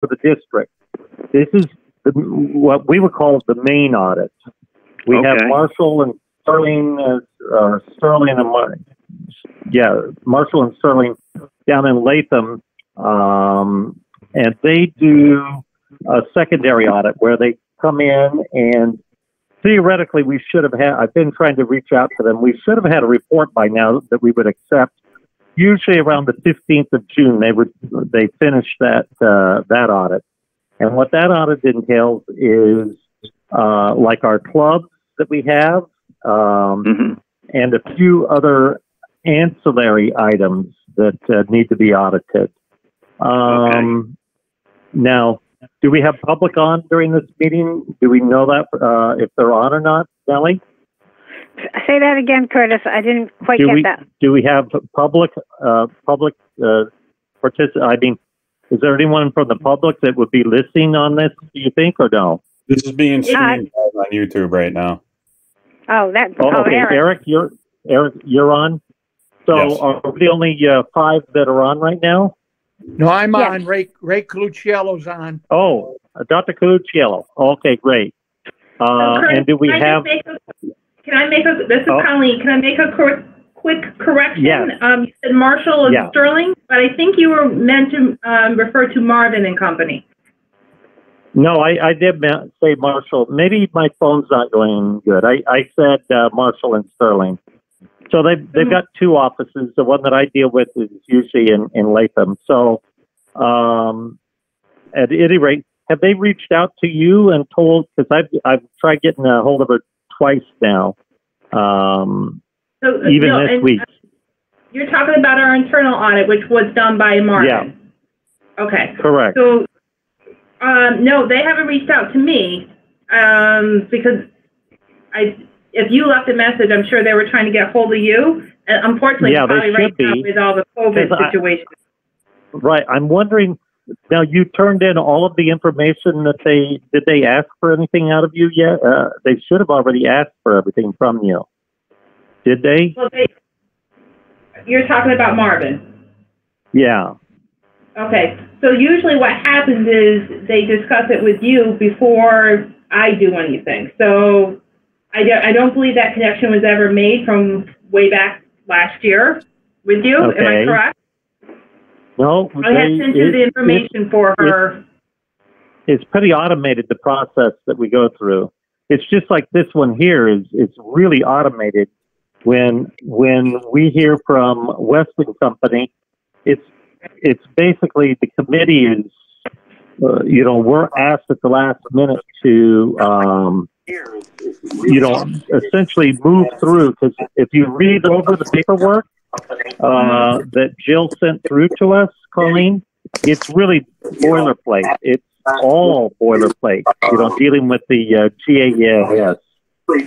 for the district. This is the, what we would call the main audit. We have Marshall and Sterling, uh, uh, Sterling and Mar- yeah, Marshall and Sterling down in Latham, um, and they do a secondary audit where they come in and theoretically we should have had. I've been trying to reach out to them. We should have had a report by now that we would accept. Usually around the 15th of June, they would they finish that uh, that audit, and what that audit entails is uh, like our clubs that we have. Um, hmm and a few other ancillary items that uh, need to be audited. Um, Now, do we have public on during this meeting? Do we know that uh, if they're on or not, Nellie? Say that again, Curtis. I didn't quite Do get we that. do we have public uh, public uh, partic- I mean, is there anyone from the public that would be listening on this? Do you think or no? This is being Uh, streamed on YouTube right now. Oh, that's Oh, Oh, okay, Eric. Eric, you're Eric, you're on. So Yes. are we the only uh, five that are on right now? No, I'm Yes. on. Ray Ray Colucciello's on. Oh, uh, Dr. Colucciello. Okay, great. Uh, So, Curtis, and do we can I just have? make a- Can I make a, this is Oh. Colleen, can I make a cor- quick correction? Yes. Um, you said Marshall and Yeah. Sterling, but I think you were meant to, um, refer to Marvin and Company. No, I, I did say Marshall. Maybe my phone's not going good. I, I said uh, Marshall and Sterling. So they've they've Mhm. got two offices. The one that I deal with is usually in in Latham. So, um, at any rate, have they reached out to you and told? Because I've I've tried getting a hold of her twice now. Um, So, uh, even no, this week. uh, You're talking about our internal audit, which was done by Marvin? Okay. Correct. So, um, no, they haven't reached out to me, um, because I, if you left a message, I'm sure they were trying to get hold of you. And unfortunately, Yeah, they probably right should now be. with all the COVID Because I- situation. Right. I'm wondering. Now you turned in all of the information that they did. They ask for anything out of you yet? Uh, they should have already asked for everything from you. Did they? Well, they, you're talking about Marvin. Yeah. Okay, so usually what happens is they discuss it with you before I do anything. So I don't, I don't believe that connection was ever made from way back last year with you. Am I correct? No. I had sent you the information for her. it's pretty automated the process that we go through. It's just like this one here is it's really automated. When when we hear from West and Company, it's it's basically the committee is uh, you know we're asked at the last minute to um, you know essentially move through because if you read over the paperwork uh, that Jill sent through to us, Colleen, it's really boilerplate. It's all boilerplate. You know, dealing with the uh,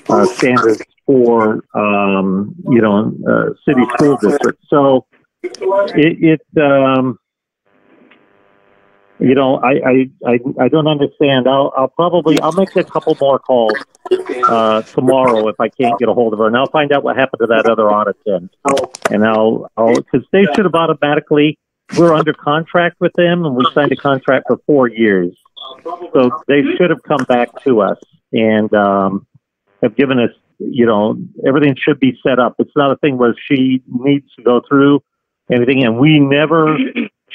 uh, standards for um, you know uh, city school districts. So it, it um, you know I, I I I don't understand. I'll I'll probably I'll make a couple more calls uh, tomorrow if I can't get a hold of her, and I'll find out what happened to that other audit then, and I'll I'll because they should have automatically. We're under contract with them, and we signed a contract for four years. So they should have come back to us and um, have given us, you know, everything should be set up. It's not a thing where she needs to go through anything, and we never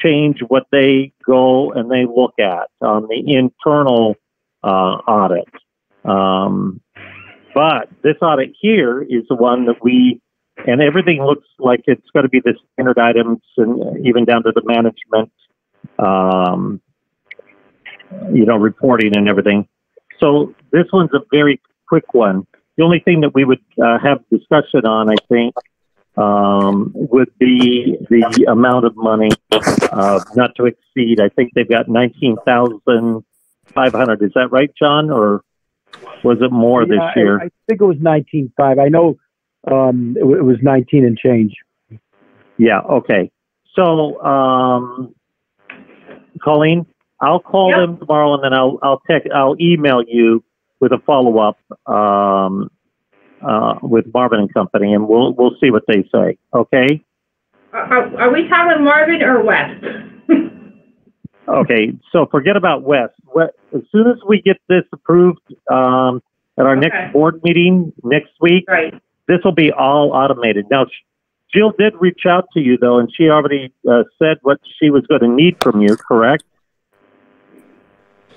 change what they go and they look at on the internal uh, audit. Um, but this audit here is the one that we, and everything looks like it's going to be the standard items and even down to the management. Um, you know, reporting and everything. So this one's a very quick one. The only thing that we would uh, have discussion on, I think, um, would be the amount of money, uh, not to exceed. I think they've got nineteen thousand five hundred. Is that right, John, or was it more this Yeah, I- year? I, think it was nineteen five. I know um, it, it was nineteen and change. Yeah. Okay. So, um, Colleen, I'll call Yep. them tomorrow, and then I'll I'll text I'll email you with a follow up um, uh, with Marvin and Company, and we'll we'll see what they say. Okay. Are, are- we talking Marvin or West? Okay, so forget about West. What, as soon as we get this approved um, at our Okay. next board meeting next week, Right. this will be all automated. Now, Jill did reach out to you though, and she already uh, said what she was going to need from you. Correct?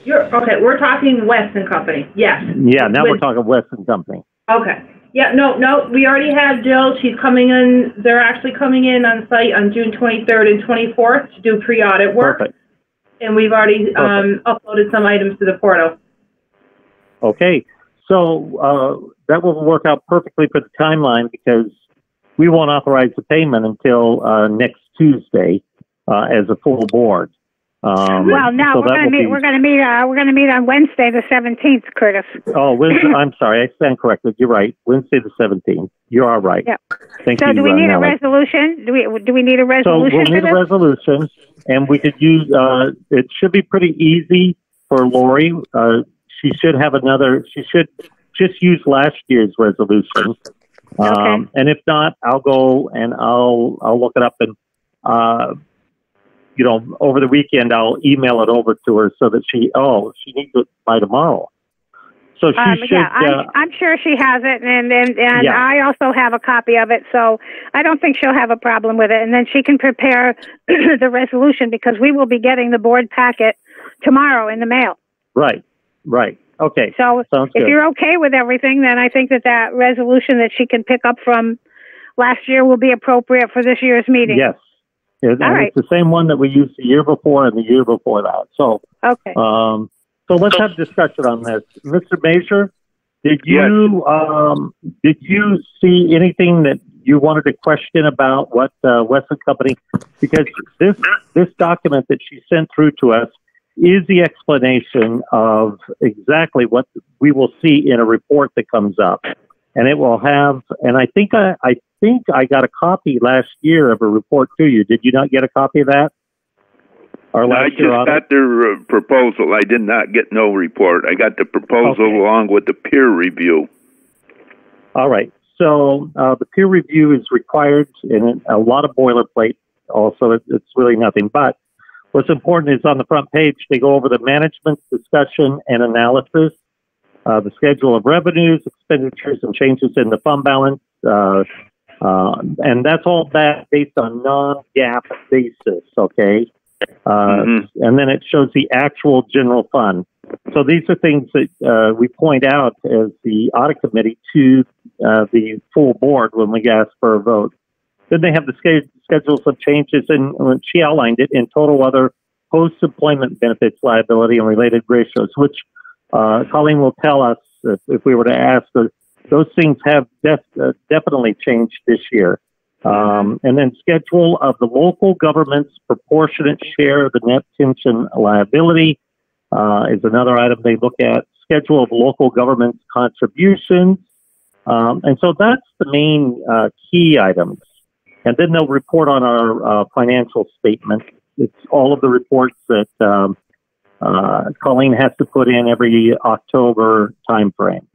You're, okay, we're talking West and Company. Yes. Yeah. Now we're talking West and Company. Okay. Yeah, no, no, we already have Jill. She's coming in, they're actually coming in on site on June 23rd and 24th to do pre-audit work. Perfect. And we've already, um, uploaded some items to the portal. Okay. So uh, that will work out perfectly for the timeline because we won't authorize the payment until uh, next Tuesday uh, as a full board. Um, Well, no, so we're gonna meet, be- we're gonna meet, uh, we're gonna meet on Wednesday, the seventeenth, Curtis. Oh, Wednesday, I'm sorry, I stand corrected. You're right. Wednesday the 17th. You are right. Yep. Thank So you. do we uh, need a Nellie. resolution? Do we, do we need a resolution? So we'll need a resolution, and we could use. Uh, it should be pretty easy for Lori. Uh, she should have another. She should just use last year's resolution. Um, and if not, I'll go and I'll I'll look it up and uh, you know over the weekend I'll email it over to her so that she oh she needs it by tomorrow. So she Um, should. yeah, I'm, uh, I'm sure she has it, and and, and Yeah. I also have a copy of it, so I don't think she'll have a problem with it. And then she can prepare the resolution because we will be getting the board packet tomorrow in the mail. right, right. Okay, So sounds if good. you're okay with everything, then I think that that resolution that she can pick up from last year will be appropriate for this year's meeting. Yes. And and All right. it's the same one that we used the year before and the year before that. So, Okay. um, so let's have a discussion on this. Mr. Major, did you, um, did you see anything that you wanted to question about what, uh, West and Company? Because this, this document that she sent through to us is the explanation of exactly what we will see in a report that comes up. And it will have, and I think I, I think I got a copy last year of a report to you. Did you not get a copy of that? Or I just got their uh, proposal. I did not get no report. I got the proposal Okay. along with the peer review. All right. So uh, the peer review is required and a lot of boilerplate. Also, it, it's really nothing. But what's important is on the front page they go over the management discussion and analysis, uh, the schedule of revenues, expenditures, and changes in the fund balance, uh, uh, and that's all that based on non-GAAP basis. Okay. Uh, Mhm. And then it shows the actual general fund. So these are things that uh, we point out as the audit committee to uh, the full board when we ask for a vote. Then they have the sch- schedules of changes, and she outlined it in total other post-employment benefits liability and related ratios, which uh, Colleen will tell us if, if we were to ask her. Those things have def- uh, definitely changed this year. Um, and then schedule of the local government's proportionate share of the net pension liability uh, is another item they look at. Schedule of local government's contributions. Um, and so that's the main uh, key items. And then they'll report on our uh, financial statement. It's all of the reports that um, uh, Colleen has to put in every October timeframe.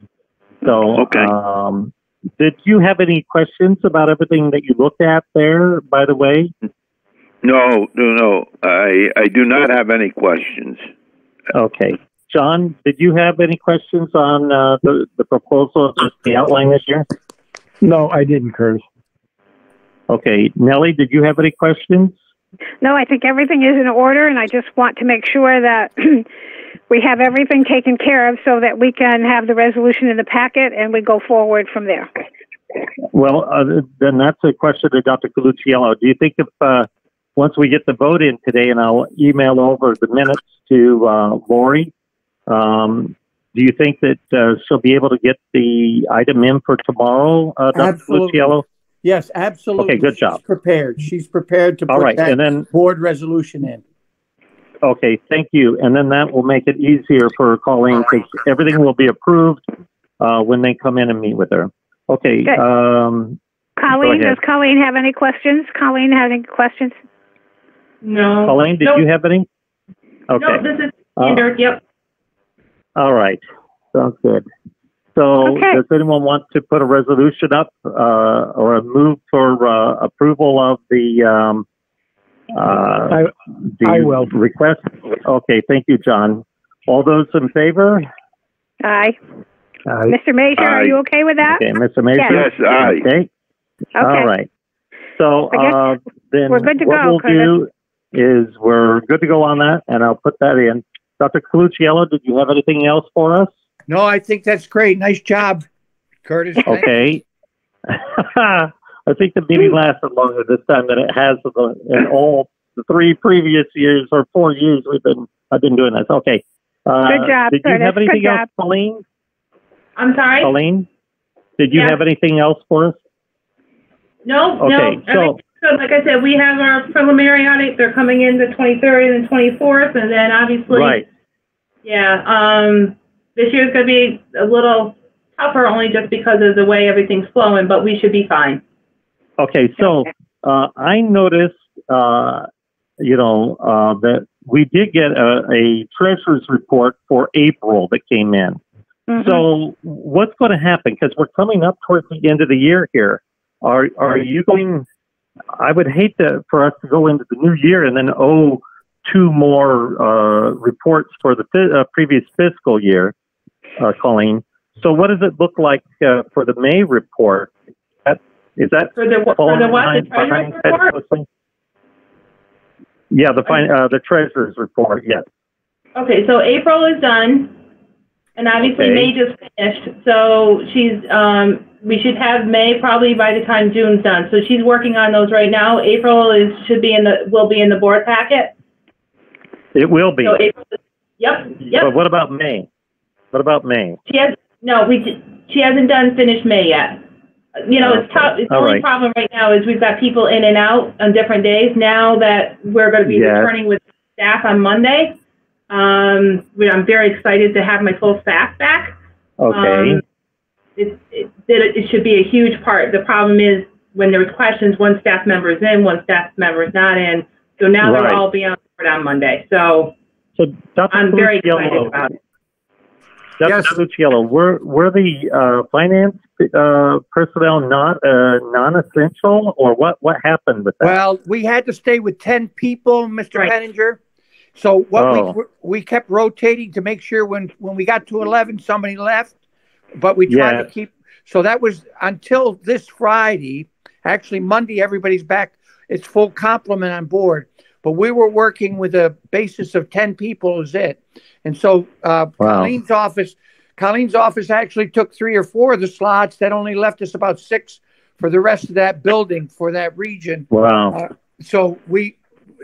So, Okay. um, did you have any questions about everything that you looked at there, by the way? No, no, no. I I do not have any questions. Okay. John, did you have any questions on uh, the, the proposal, the outline this year? No, I didn't, Curtis. Okay. Nellie, did you have any questions? No, I think everything is in order, and I just want to make sure that we have everything taken care of so that we can have the resolution in the packet and we go forward from there. Well, uh, then that's a question to Dr. Colucciello. Do you think if uh, once we get the vote in today, and I'll email over the minutes to uh, Lori, um, do you think that uh, she'll be able to get the item in for tomorrow, uh, Dr. Absolutely. Colucciello? Yes, absolutely. Okay, good job. She's job. prepared. She's prepared to All put right, that and then board resolution in. Okay, thank you. And then that will make it easier for Colleen because everything will be approved uh, when they come in and meet with her. Okay. Good. Um, Colleen, ahead. does Colleen have any questions? Colleen have any questions? No. Colleen, did Nope. you have any? Okay. No, this is Uh, standard, yep. All right. Sounds good. So, Okay. does anyone want to put a resolution up uh, or a move for uh, approval of the um, Uh, I, do I will. Request? Okay, thank you, John. All those in favor? Aye. I, Mr. Major, are you okay with that? Okay, Mr. Major? Yes, aye. Okay, all Okay. right. So, uh, then we're good to what go, we'll do is we're good to go on that, and I'll put that in. Dr. Colucciello, did you have anything else for us? No, I think that's great. Nice job, Curtis. Okay. I think the meeting lasted longer this time than it has in all the three previous years or four years we've been I've been doing this. Okay. Uh, Good job, Did you Curtis. have anything else, job. Colleen? I'm sorry? Colleen, did you Yeah. have anything else for us? No, Okay, no. so- So like I said, we have our preliminary audit. They're coming in the 23rd and the 24th, and then obviously, Right. yeah, um, this year's going to be a little tougher only just because of the way everything's flowing, but we should be fine. Okay. So uh, I noticed, uh, you know, uh, that we did get a, a treasurer's report for April that came in. Mhm. So what's going to happen? Because we're coming up towards the end of the year here. Are are you going? I would hate to for us to go into the new year and then owe two more uh, reports for the fi- uh, previous fiscal year, uh, Colleen. So what does it look like uh, for the May report? Is that For the, for the what, the treasurer's report? Yeah, the fin- uh, the treasurer's report. Yes. Okay, so April is done, and obviously Okay. May just finished. So she's, um, we should have May probably by the time June's done. So she's working on those right now. April is, should be in the, will be in the board packet. It will be. So April, yep, yep. But what about May? What about May? She has, no, we, she hasn't done finished May yet. You know, it's tough, it's the only right. problem right now is we've got people in and out on different days. Now that we're gonna be Yes. returning with staff on Monday, um, we, I'm very excited to have my full staff back. Okay. Um, it, it, it, it should be a huge part. The problem is when there's questions, one staff member is in, one staff member is not in. So now Right. they'll all be on board on Monday. So so Dr. I'm very excited Colucciello, about it. Dr. Yes. Colucciello, were were the uh, finance uh, personnel not uh, non-essential, or what? What happened with that? Well, we had to stay with 10 people, Mr. Right. Henninger. So what Oh. we we kept rotating to make sure when when we got to 11 somebody left, but we tried Yeah. to keep so that was until this Friday. Actually Monday everybody's back. It's full complement on board. But we were working with a basis of 10 people is it. And so uh Wow. Colleen's office Colleen's office actually took three or four of the slots. That only left us about six for the rest of that building for that region wow. uh, so we,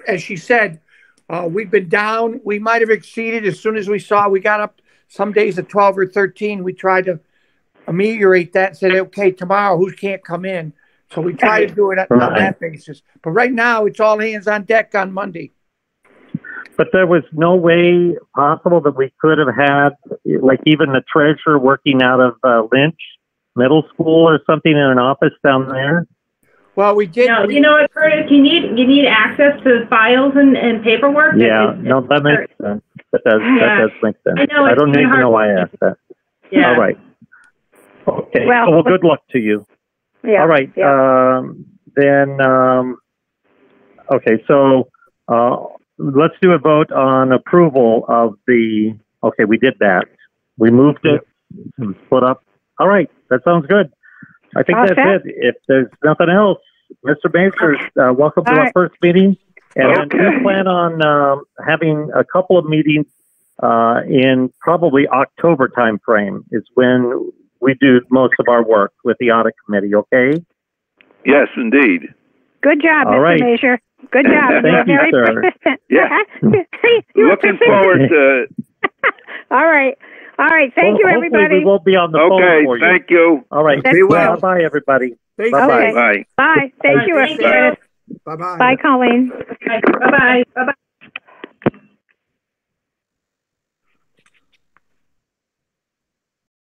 as she said, uh, we've been down. We might have exceeded as soon as we saw we got up some days at 12 or 13. We tried to ameliorate that and said, okay, tomorrow who can't come in? So we try to do it on Right. that basis. But right now, it's all hands on deck on Monday. But there was no way possible that we could have had, like, even the treasurer working out of uh, Lynch Middle School or something in an office down there. Well, we did. No, you know what, Curtis, you need, you need access to files and, and paperwork. Yeah, It's- no, that makes sense. That does Yeah. that does make sense. I know, it's don't even hard- know why I asked that. Yeah. All right. Okay. Well, well, good luck to you. Yeah. All right. Yeah. Um, then, um, okay. So uh, let's do a vote on approval of the. Okay, we did that. We moved it. It put up. All right. That sounds good. I think All that's it. If there's nothing else, Mr. Major, uh, welcome to All our right. first meeting. And then Okay. we plan on um, having a couple of meetings uh, in probably October timeframe is when we do most of our work with the audit committee. Okay. Yes, indeed. Good job, All Mr. right. Major. Good job. Thank You're you, very sir. persistent. Yeah. you were Looking persistent. forward to. All right. All right. Thank you, Well, hopefully everybody. we won't be on the phone Okay, for you. thank you. All right. Be well. Bye, everybody. Thank Bye-bye. Okay. Bye. Bye. Thank you, Thank Mr. you. Bye bye. Bye, Colleen. Bye-bye, bye-bye.